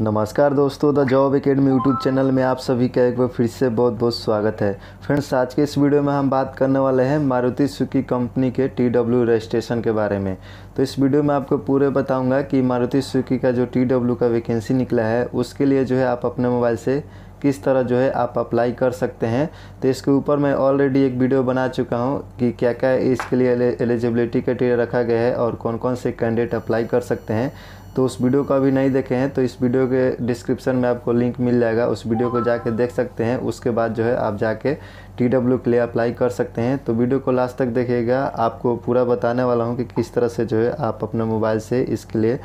नमस्कार दोस्तों, the job academy YouTube channel में आप सभी का एक बार फिर से बहुत बहुत स्वागत है। फ्रेंड्स, आज के इस वीडियो में हम बात करने वाले हैं मारुति सुजुकी कंपनी के टी डब्ल्यू रजिस्ट्रेशन के बारे में। तो इस वीडियो में आपको पूरे बताऊँगा कि मारुति सुजुकी का जो टी डब्ल्यू का वैकेंसी निकला है, उसके लिए जो है आप अपने मोबाइल से किस तरह जो है आप अप्लाई कर सकते हैं। तो इसके ऊपर मैं ऑलरेडी एक वीडियो बना चुका हूँ कि क्या क्या इसके लिए एलिजिबिलिटी क्राइटेरिया रखा गया है और कौन कौन से कैंडिडेट अप्लाई कर सकते हैं। तो उस वीडियो को अभी नहीं देखे हैं तो इस वीडियो के डिस्क्रिप्शन में आपको लिंक मिल जाएगा। उस वीडियो को जाके देख सकते हैं, उसके बाद जो है आप जाके टी डब्ल्यू के लिए अप्लाई कर सकते हैं। तो वीडियो को लास्ट तक देखिएगा। आपको पूरा बताने वाला हूँ कि किस तरह से जो है आप अपने मोबाइल से इसके लिए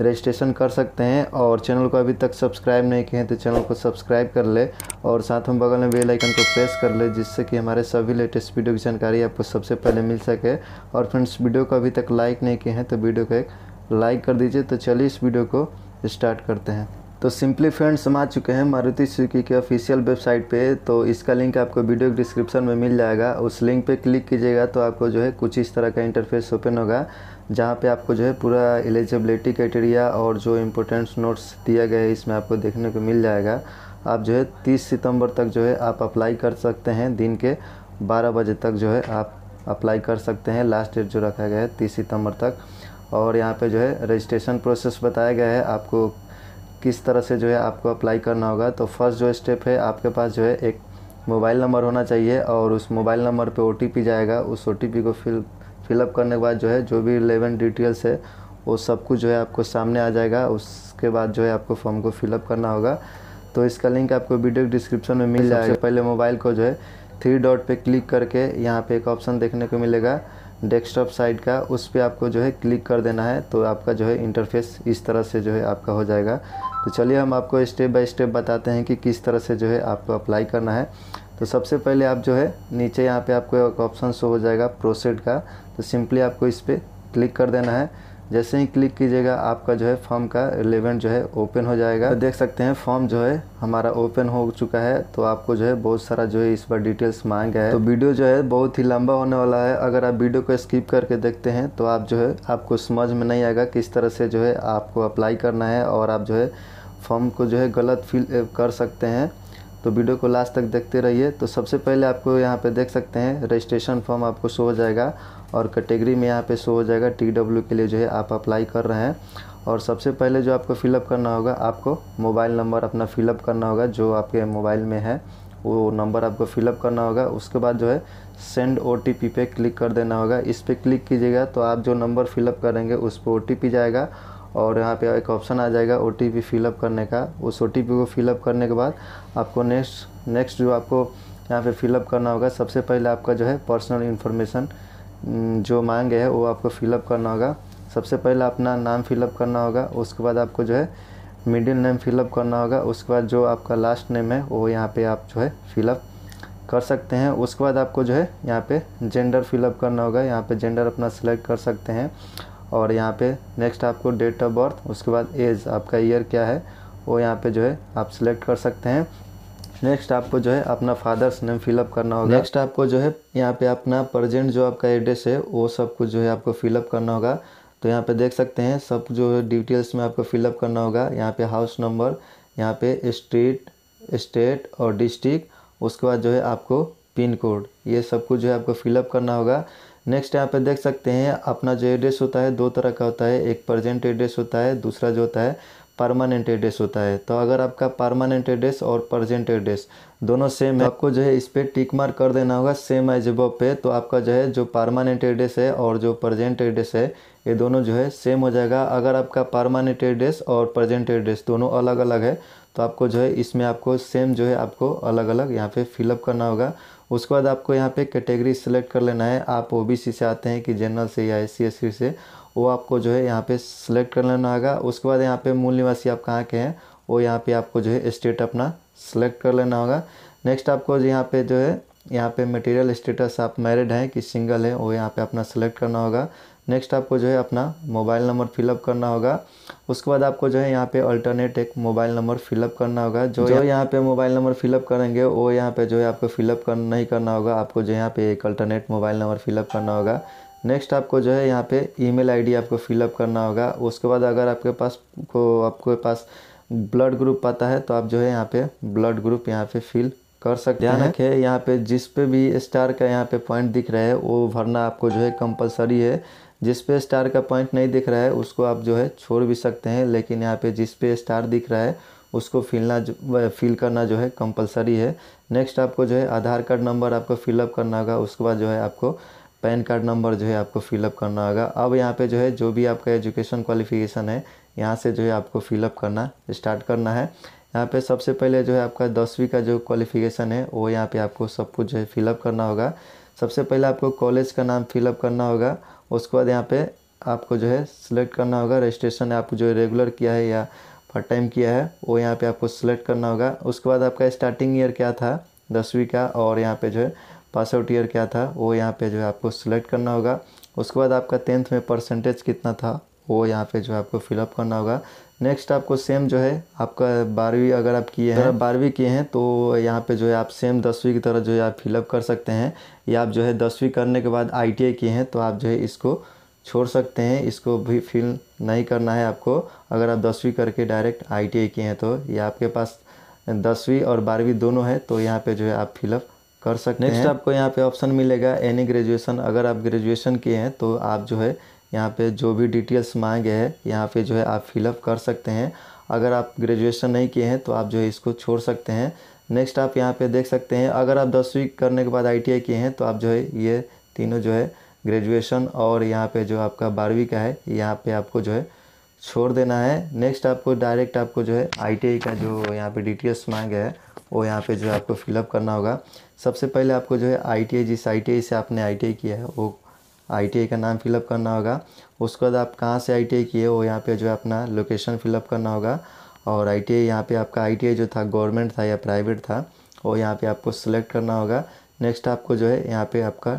रजिस्ट्रेशन कर सकते हैं। और चैनल को अभी तक सब्सक्राइब नहीं किए हैं तो चैनल को सब्सक्राइब कर ले और साथ में बगल में बेल आइकन को प्रेस कर ले, जिससे कि हमारे सभी लेटेस्ट वीडियो की जानकारी आपको सबसे पहले मिल सके। और फ्रेंड्स, वीडियो को अभी तक लाइक नहीं किए हैं तो वीडियो को एक लाइक कर दीजिए। तो चलिए इस वीडियो को स्टार्ट करते हैं। तो सिंपली फ्रेंड्स हम आ चुके हैं मारुति सुजुकी के ऑफिशियल वेबसाइट पे। तो इसका लिंक आपको वीडियो डिस्क्रिप्शन में मिल जाएगा। उस लिंक पे क्लिक कीजिएगा तो आपको जो है कुछ इस तरह का इंटरफेस ओपन होगा, जहाँ पे आपको जो है पूरा एलिजिबिलिटी क्राइटेरिया और जो इम्पोर्टेंट्स नोट्स दिया गया है, इसमें आपको देखने को मिल जाएगा। आप जो है तीस सितंबर तक जो है आप अप्लाई कर सकते हैं। दिन के बारह बजे तक जो है आप अप्लाई कर सकते हैं। लास्ट डेट जो रखा गया है तीस सितंबर तक। और यहाँ पे जो है रजिस्ट्रेशन प्रोसेस बताया गया है। आपको किस तरह से जो है आपको अप्लाई करना होगा। तो फ़र्स्ट जो स्टेप है आपके पास जो है एक मोबाइल नंबर होना चाहिए और उस मोबाइल नंबर पे ओटीपी जाएगा। उस ओटीपी को फिल फिलअप करने के बाद जो है जो भी रिलेवेंट डिटेल्स है वो सब कुछ जो है आपको सामने आ जाएगा। उसके बाद जो है आपको फॉर्म को फिलअप करना होगा। तो इसका लिंक आपको वीडियो डिस्क्रिप्शन में मिल जाएगा। पहले मोबाइल को जो है थ्री डॉट पे क्लिक करके यहाँ पे एक ऑप्शन देखने को मिलेगा। डेस्कटॉप साइड का, उस पर आपको जो है क्लिक कर देना है तो आपका जो है इंटरफेस इस तरह से जो है आपका हो जाएगा। तो चलिए हम आपको स्टेप बाय स्टेप बताते हैं कि किस तरह से जो है आपको अप्लाई करना है। तो सबसे पहले आप जो है, नीचे यहाँ पे आपको एक ऑप्शन शो हो जाएगा प्रोसेड का। तो सिंपली आपको इस पर क्लिक कर देना है। जैसे ही क्लिक कीजिएगा, आपका जो है फॉर्म का रिलेवेंट जो है ओपन हो जाएगा। तो देख सकते हैं फॉर्म जो है हमारा ओपन हो चुका है तो आपको जो है बहुत सारा जो है इस बार डिटेल्स मांगा है। तो वीडियो जो है बहुत ही लंबा होने वाला है। अगर आप वीडियो को स्किप करके देखते हैं तो आप जो है, आपको समझ में नहीं आएगा किस तरह से जो है आपको अप्लाई करना है और आप जो है फॉर्म को जो है गलत फिल कर सकते हैं। तो वीडियो को लास्ट तक देखते रहिए। तो सबसे पहले आपको यहाँ पे देख सकते हैं रजिस्ट्रेशन फॉर्म आपको शो हो जाएगा और कैटेगरी में यहाँ पे शो हो जाएगा टी डब्ल्यू के लिए जो है आप अप्लाई कर रहे हैं। और सबसे पहले जो आपको फिलअप करना होगा, आपको मोबाइल नंबर अपना फिलअप करना होगा, जो आपके मोबाइल में है, वो नंबर आपको फिलअप करना होगा। उसके बाद जो है सेंड ओ टी पे क्लिक कर देना होगा। इस पर क्लिक कीजिएगा तो आप जो नंबर फिलअप करेंगे, उस पर ओ जाएगा और यहाँ पे एक ऑप्शन आ जाएगा ओ टी फिलअप करने का। उस ओ टी को फिलअप करने के बाद आपको नेक्स्ट नेक्स्ट जो आपको यहाँ पे फिलअप करना होगा, सबसे पहले आपका जो है पर्सनल इन्फॉर्मेशन जो मांगे है, वो आपको फिलअप करना होगा। सबसे पहले अपना नाम फिलअप करना होगा, उसके बाद आपको जो है मिडिल नेम फिलअप करना होगा, उसके बाद जो आपका लास्ट नेम है, वो यहाँ पे आप जो है फिलअप कर सकते हैं। उसके बाद आपको जो है यहाँ पे जेंडर फिलअप करना होगा, यहाँ पे जेंडर अपना सिलेक्ट कर सकते हैं। और यहाँ पे नेक्स्ट आपको डेट ऑफ़ बर्थ उसके बाद एज आपका ईयर क्या है, वो यहाँ पे जो है आप सिलेक्ट कर सकते हैं। नेक्स्ट आपको जो है अपना फादर्स नेम फिलअप करना होगा। नेक्स्ट आपको जो है यहाँ पे अपना प्रजेंट जो आपका एड्रेस है, वो सब कुछ जो है आपको फिलअप करना होगा। तो यहाँ पे देख सकते हैं, सब जो है डिटेल्स में आपको फिलअप करना होगा। यहाँ पे हाउस नंबर यहाँ पे स्ट्रीट स्टेट और डिस्ट्रिक्ट उसके बाद जो है आपको पिन कोड ये सब कुछ जो है आपको फिलअप करना होगा। नेक्स्ट यहाँ पे देख सकते हैं, अपना जो एड्रेस होता है, दो तरह का होता है। एक प्रजेंट एड्रेस होता है, दूसरा जो होता है परमानेंट एड्रेस होता है। तो अगर आपका परमानेंट एड्रेस और प्रजेंट एड्रेस दोनों सेम है आपको जो है इस पर टिक मार्क कर देना होगा सेम एज अब पे। तो आपका जो है, जो परमानेंट एड्रेस है और जो प्रजेंट एड्रेस है, ये दोनों जो है सेम हो जाएगा। अगर आपका परमानेंट एड्रेस और प्रजेंट एड्रेस दोनों अलग अलग है तो आपको जो है, इसमें आपको सेम जो है, आपको अलग अलग यहाँ पे फिलअप करना होगा। उसके बाद आपको यहाँ पे कैटेगरी सेलेक्ट कर लेना है। आप ओबीसी से आते हैं कि जनरल से या एस सी से, वो आपको जो है यहाँ पे सिलेक्ट कर लेना होगा। उसके बाद यहाँ पे मूल निवासी आप कहाँ के हैं, वो यहाँ पे आपको जो है स्टेट अपना सेलेक्ट कर लेना होगा। नेक्स्ट आपको यहाँ पे जो है, यहाँ पे मटेरियल स्टेटस आप मैरिड हैं कि सिंगल है, वो यहाँ पे अपना सेलेक्ट करना होगा। नेक्स्ट आपको जो है अपना मोबाइल नंबर फिलअप करना होगा। उसके बाद आपको जो है यहाँ पे अल्टरनेट एक मोबाइल नंबर फिलअप करना होगा। जो, जो यहाँ पे मोबाइल नंबर फिलअप करेंगे वो यहाँ पे जो है आपको फिलअप कर नहीं करना होगा। आपको जो यहाँ पे एक अल्टरनेट मोबाइल नंबर फिलअप करना होगा। नेक्स्ट आपको जो है यहाँ पे ईमेल आईडी आपको फिलअप करना होगा। उसके बाद अगर आपके पास को आपके पास ब्लड ग्रुप आता है तो आप जो है यहाँ पे ब्लड ग्रुप यहाँ पे फिल कर सकते हैं। ध्यान रखें यहाँ पे जिस पे भी स्टार का यहाँ पे पॉइंट दिख रहा है वो भरना आपको जो है कंपलसरी है। जिस पे स्टार का पॉइंट नहीं दिख रहा है उसको आप जो है छोड़ भी सकते हैं लेकिन यहाँ पे जिस पे स्टार दिख रहा है उसको फिलना फिल करना जो है कंपलसरी है। नेक्स्ट आपको जो है आधार कार्ड नंबर आपको फिलअप करना होगा उसके बाद जो है आपको पैन कार्ड नंबर जो है आपको फिलअप करना होगा। अब यहाँ पे जो है जो भी आपका एजुकेशन क्वालिफिकेशन है यहाँ से जो है आपको फिलअप करना स्टार्ट करना है। यहाँ पे सबसे पहले जो है आपका दसवीं का जो क्वालिफिकेशन है, वो यहाँ पे आपको सब कुछ जो है फिलअप करना होगा। सबसे पहले आपको कॉलेज का नाम फिलअप करना होगा, उसके बाद यहाँ पे आपको जो है सिलेक्ट करना होगा। रजिस्ट्रेशन आप जो रेगुलर किया है या पार्ट टाइम किया है, वो यहाँ पे आपको सिलेक्ट करना होगा। उसके बाद आपका स्टार्टिंग ईयर क्या था, दसवीं का, और यहाँ पे जो है पास आउट ईयर क्या था, वो यहाँ पे जो है आपको सिलेक्ट करना होगा। उसके बाद आपका टेंथ में परसेंटेज कितना था, वो यहाँ पे जो है आपको फिलअप करना होगा। नेक्स्ट आपको सेम जो है आपका बारहवीं अगर आप किए हैं बारहवीं किए हैं तो यहाँ पे जो है आप सेम दसवीं की तरह जो है आप फिलअप कर सकते हैं। या आप जो है दसवीं करने के बाद आई किए हैं तो आप जो है इसको छोड़ सकते हैं। इसको भी फिल नहीं करना है आपको। अगर आप दसवीं करके डायरेक्ट आई किए हैं तो या आपके पास दसवीं और बारहवीं दोनों है तो यहाँ पर जो है आप फिलअप कर सकते हैं। नेक्स्ट आपको यहाँ पे ऑप्शन मिलेगा एनी ग्रेजुएशन अगर आप ग्रेजुएशन किए हैं तो आप जो है यहाँ पे जो भी डिटेल्स मांगे हैं, यहाँ पे जो है आप फिलअप कर सकते हैं। अगर आप ग्रेजुएशन नहीं किए हैं तो आप जो है इसको छोड़ सकते हैं। नेक्स्ट आप यहाँ पे देख सकते हैं, अगर आप दसवीं करने के बाद आईटीआई किए हैं तो आप जो है ये तीनों जो है ग्रेजुएशन और यहाँ पे जो आपका बारहवीं का है, यहाँ पे आपको जो है छोड़ देना है। नेक्स्ट आपको डायरेक्ट आपको जो है आईटीआई का जो यहाँ पे डिटेल्स मांगे है, वो यहाँ पे जो है आपको फिलअप करना होगा। सबसे पहले आपको जो है आईटीआई जिस आईटीआई से आपने आईटीआई किया है, वो आई का नाम फिलअप करना होगा। उसके बाद आप कहाँ से आई किए वो यहाँ पे जो है अपना लोकेशन फिलअप करना होगा। और आई टी आई यहाँ पर आपका आई जो था गवर्नमेंट था या प्राइवेट था, वो यहाँ पे आपको सिलेक्ट करना होगा। नेक्स्ट आपको जो है यहाँ पे आपका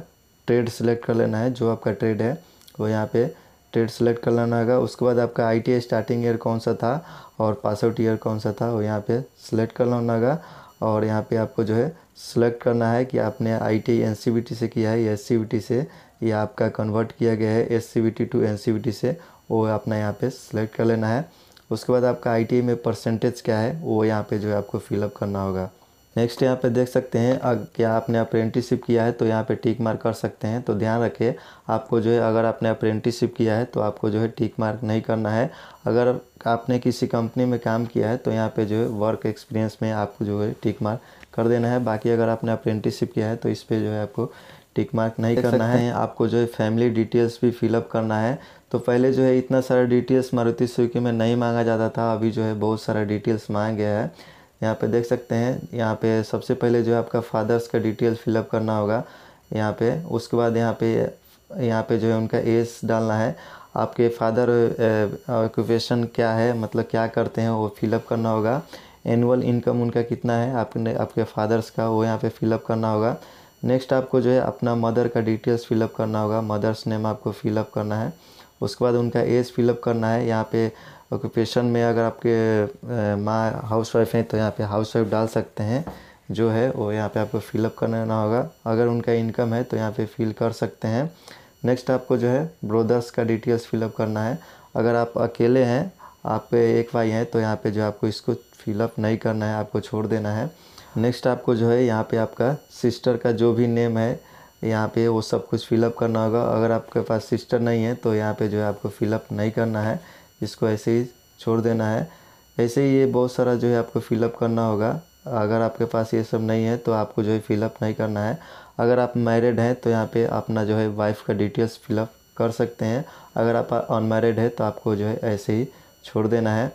ट्रेड सेलेक्ट कर लेना है, जो आपका ट्रेड है, वो यहाँ पे ट्रेड सेलेक्ट कर लेना होगा। उसके बाद आपका आईटीआई स्टार्टिंग ईयर कौन सा था और पास आउट ईयर कौन सा था, वो यहाँ पे सिलेक्ट कर लेना होगा। और यहाँ पे आपको जो है सिलेक्ट करना है कि आपने आई टी से किया है या एस से या आपका कन्वर्ट किया गया है एस टू एन से, वो अपना यहाँ पे सेलेक्ट कर लेना है। उसके बाद आपका आई में परसेंटेज क्या है, वो यहाँ पे जो है आपको फिलअप करना होगा। नेक्स्ट यहाँ पे देख सकते हैं अगर क्या आपने अप्रेंटिसशिप किया है तो यहाँ पे टिक मार्क कर सकते हैं। तो ध्यान रखें, आपको जो है, अगर आपने अप्रेंटिसशिप किया है तो आपको जो है टिक मार्क नहीं करना है। अगर आपने किसी कंपनी में काम किया है तो यहाँ पे जो है वर्क एक्सपीरियंस में आपको जो है टिक मार्क कर देना है। बाकी अगर आपने अप्रेंटिसशिप किया है तो इस पर जो है आपको टिक मार्क नहीं करना है आपको जो है फैमिली डिटेल्स भी फिलअप करना है। तो पहले जो है इतना सारा डिटेल्स मारुति सुजुकी में नहीं मांगा जाता था अभी जो है बहुत सारा डिटेल्स मांगा गया है। यहाँ पे देख सकते हैं यहाँ पे सबसे पहले जो है आपका फादर्स का डिटेल फिलअप करना होगा। यहाँ पे उसके बाद यहाँ पे यहाँ पे जो है उनका एज डालना है। आपके फादर ऑक्यूपेशन क्या है मतलब क्या करते हैं वो फिलअप करना होगा। एनुअल इनकम उनका कितना है आपने आपके फादर्स का वो यहाँ पे फिलअप करना होगा। नेक्स्ट आपको जो है अपना मदर का डिटेल्स फिलअप करना होगा। मदर्स नेम आपको फिलअप करना है। उसके बाद उनका एज फिलअप करना है। यहाँ पे ऑक्यूपेशन में अगर आपके माँ हाउस वाइफ हैं तो यहाँ पे हाउस वाइफ डाल सकते हैं। जो है वो यहाँ पे आपको फिलअप करना होगा। अगर उनका इनकम है तो यहाँ पे फिल कर सकते हैं। नेक्स्ट आपको जो है ब्रोदर्स का डिटेल्स फिलअप करना है। अगर आप अकेले हैं, आप एक भाई हैं तो यहाँ पे जो आपको इसको फिलअप नहीं करना है। आपको छोड़ देना है। नेक्स्ट आपको जो है यहाँ पे आपका सिस्टर का जो भी नेम है, यहाँ पे वो सब कुछ फिलअप करना होगा। अगर आपके पास सिस्टर नहीं है तो यहाँ पे जो है आपको फिलअप नहीं करना है। इसको ऐसे ही छोड़ देना है। ऐसे ही ये बहुत सारा जो है आपको फिलअप करना होगा। अगर आपके पास ये सब नहीं है तो आपको जो है फिलअप नहीं करना है। अगर आप मैरिड हैं तो यहाँ पे अपना जो है वाइफ का डिटेल्स फिलअप कर सकते हैं। अगर आप अनमेरिड है तो आपको जो है ऐसे ही छोड़ देना है।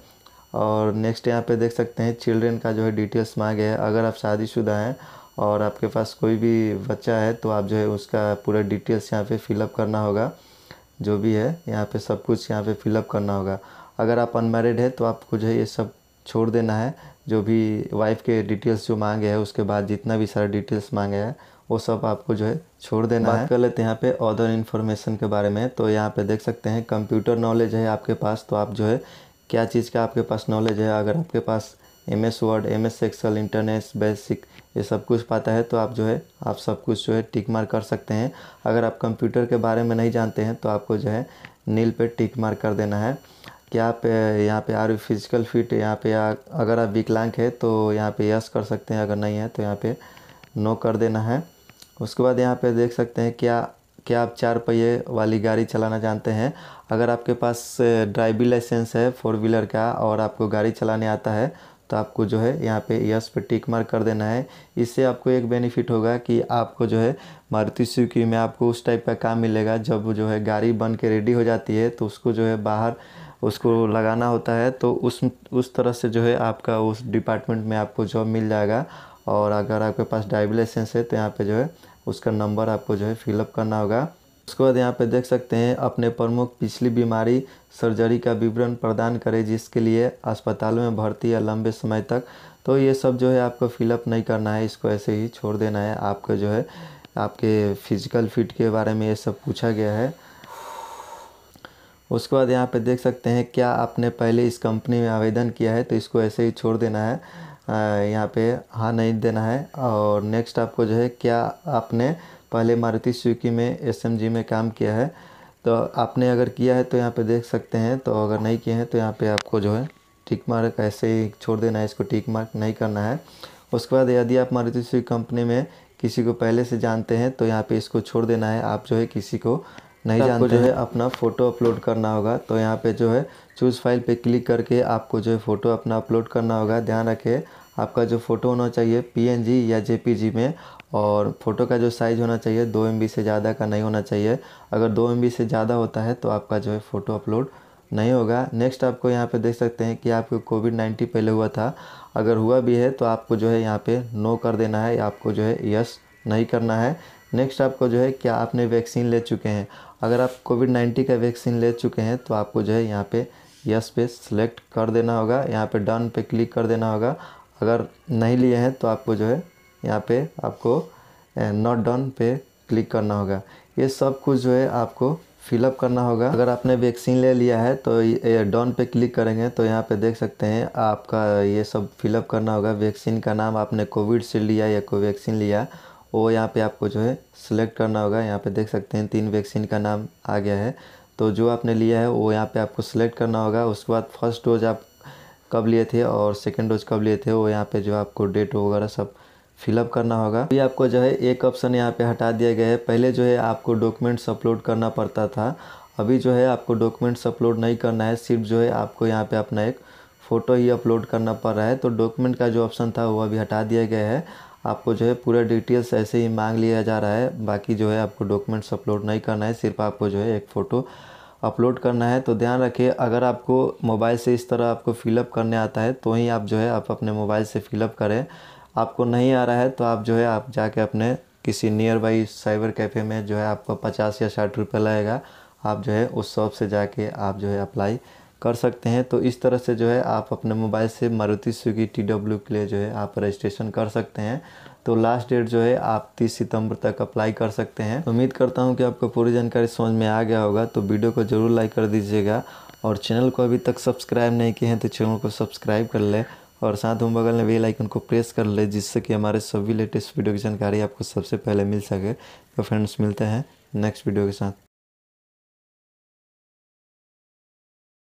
और नेक्स्ट यहाँ पे देख सकते हैं चिल्ड्रेन का जो है डिटेल्स मांगे है। अगर आप शादीशुदा हैं और आपके पास कोई भी बच्चा है तो आप जो है उसका पूरा डिटेल्स यहाँ पे फिलअप करना होगा। जो भी है यहाँ पे सब कुछ यहाँ पे फिलअप करना होगा। अगर आप अनमेरिड है तो आपको जो है ये सब छोड़ देना है। जो भी वाइफ के डिटेल्स जो मांगे हैं उसके बाद जितना भी सारा डिटेल्स मांगे हैं वो सब आपको जो है छोड़ देना बात है। कर लेते हैं यहाँ पे अदर इन्फॉर्मेशन के बारे में। तो यहाँ पे देख सकते हैं कंप्यूटर नॉलेज है आपके पास तो आप जो है क्या चीज़ का आपके पास नॉलेज है? अगर आपके पास M S word M S excel internet basic ये सब कुछ पता है तो आप जो है, आप सब कुछ जो है टिक मार कर सकते हैं। अगर आप कंप्यूटर के बारे में नहीं जानते हैं तो आपको जो है नील पे टिक मार कर देना है। क्या आप यहाँ पे आर फ़िज़िकल फिट यहाँ पे अगर आप विकलांग है तो यहाँ पे यस कर सकते हैं। अगर नहीं है तो यहाँ पे नो कर देना है। उसके बाद यहाँ पे देख सकते हैं, क्या क्या आप चार पहिए वाली गाड़ी चलाना जानते हैं? अगर आपके पास ड्राइविंग लाइसेंस है, फोर व्हीलर का, और आपको गाड़ी चलाने आता है तो आपको जो है यहाँ पे यस पे टिक मार्क कर देना है। इससे आपको एक बेनिफिट होगा कि आपको जो है मारुति सुजुकी में आपको उस टाइप का काम मिलेगा, जब जो है गाड़ी बन के रेडी हो जाती है तो उसको जो है बाहर उसको लगाना होता है तो उस उस तरह से जो है आपका उस डिपार्टमेंट में आपको जॉब मिल जाएगा। और अगर आपके पास ड्राइविंग लाइसेंस है तो यहाँ पे जो है उसका नंबर आपको जो है फिलअप करना होगा। उसके बाद यहाँ पे देख सकते हैं, अपने प्रमुख पिछली बीमारी सर्जरी का विवरण प्रदान करें, जिसके लिए अस्पताल में भर्ती या लंबे समय तक। तो ये सब जो है आपको फिलअप नहीं करना है, इसको ऐसे ही छोड़ देना है। आपको जो है, आपके फ़िज़िकल फिट के बारे में ये सब पूछा गया है। उसके बाद यहाँ पे देख सकते हैं, क्या आपने पहले इस कंपनी में आवेदन किया है? तो इसको ऐसे ही छोड़ देना है। यहाँ पे हाँ नहीं देना है। और नेक्स्ट आपको जो है, क्या आपने पहले मारुति सुजुकी में एसएमजी में काम किया है? तो आपने अगर किया है तो यहाँ पे देख सकते हैं। तो अगर नहीं किए हैं तो यहाँ पे आपको जो है, टिक मार्क ऐसे ही छोड़ देना है। इसको टिक मार्क नहीं करना है। उसके बाद यदि आप मारुति सुजुकी कंपनी में किसी को पहले से जानते हैं तो यहाँ पे इसको छोड़ देना है। आप जो है किसी को नहीं जानते जो है अपना फ़ोटो अपलोड करना होगा तो यहाँ पे जो है चूज़ फ़ाइल पे क्लिक करके आपको जो है फ़ोटो अपना अपलोड करना होगा। ध्यान रखें आपका जो फ़ोटो होना चाहिए पीएनजी या जेपीजी में और फ़ोटो का जो साइज़ होना चाहिए दो एमबी से ज़्यादा का नहीं होना चाहिए। अगर दो एमबी से ज़्यादा होता है तो आपका जो है फ़ोटो अपलोड नहीं होगा। नेक्स्ट आपको यहाँ पे देख सकते हैं कि आपको कोविड नाइन्टीन पहले हुआ था। अगर हुआ भी है तो आपको जो है यहाँ पे नो कर देना है आपको जो है यस नहीं करना है। नेक्स्ट आपको जो है क्या आपने वैक्सीन ले चुके हैं? अगर आप कोविड नाइन्टीन का वैक्सीन ले चुके हैं तो आपको जो है यहाँ पे यस पे सिलेक्ट कर देना होगा। यहाँ पे डन पे क्लिक कर देना होगा। अगर नहीं लिए हैं तो आपको जो है यहाँ पे आपको नॉट डन पे क्लिक करना होगा। ये सब कुछ जो है आपको फिलअप करना होगा। अगर आपने वैक्सीन ले लिया है तो ये डॉन पे क्लिक करेंगे तो यहाँ पे देख सकते हैं आपका ये सब फिलअप करना होगा। वैक्सीन का नाम आपने कोविड से लिया या कोवैक्सीन लिया। वो यहाँ पे आपको जो है सिलेक्ट करना होगा। यहाँ पे देख सकते हैं तीन वैक्सीन का नाम आ गया है। तो जो आपने लिया है, वो यहाँ पे आपको सिलेक्ट करना होगा। उसके बाद फ़र्स्ट डोज आप कब लिए थे और सेकेंड डोज कब लिए थे, वो यहाँ पे जो आपको डेट वगैरह सब फिलअप करना होगा। अभी आपको जो है एक ऑप्शन यहाँ पे हटा दिया गया है। पहले जो है आपको डॉक्यूमेंट्स अपलोड करना पड़ता था। अभी जो है आपको डॉक्यूमेंट्स अपलोड नहीं करना है। सिर्फ़ जो है आपको यहाँ पे अपना एक फ़ोटो ही अपलोड करना पड़ रहा है। तो डॉक्यूमेंट का जो ऑप्शन था, वो अभी हटा दिया गया है। आपको जो है पूरा डिटेल्स ऐसे ही मांग लिया जा रहा है। बाकी जो है आपको डॉक्यूमेंट्स अपलोड नहीं करना है, सिर्फ़ आपको जो है एक फ़ोटो अपलोड करना है। तो ध्यान रखिए, अगर आपको मोबाइल से इस तरह आपको फिलअप करने आता है तो ही आप जो है आप अपने मोबाइल से फिलअप करें। आपको नहीं आ रहा है तो आप जो है आप जाके अपने किसी नियर बाई साइबर कैफ़े में जो है आपको पचास या साठ रुपये लगेगा। आप जो है उस शॉप से जाके आप जो है अप्लाई कर सकते हैं तो इस तरह से जो है आप अपने मोबाइल से मारुति स्विगी टी डब्ल्यू के लिए जो है आप रजिस्ट्रेशन कर सकते हैं। तो लास्ट डेट जो है आप 30 सितंबर तक अप्लाई कर सकते हैं। उम्मीद करता हूँ कि आपको पूरी जानकारी समझ में आ गया होगा तो वीडियो को ज़रूर लाइक कर दीजिएगा और चैनल को अभी तक सब्सक्राइब नहीं किए हैं तो चैनल को सब्सक्राइब कर ले और साथ में बगल में बेल आइकन को प्रेस कर ले, जिससे कि हमारे सभी लेटेस्ट वीडियो की जानकारी आपको सबसे पहले मिल सके। तो फ्रेंड्स, मिलते हैं नेक्स्ट वीडियो के साथ।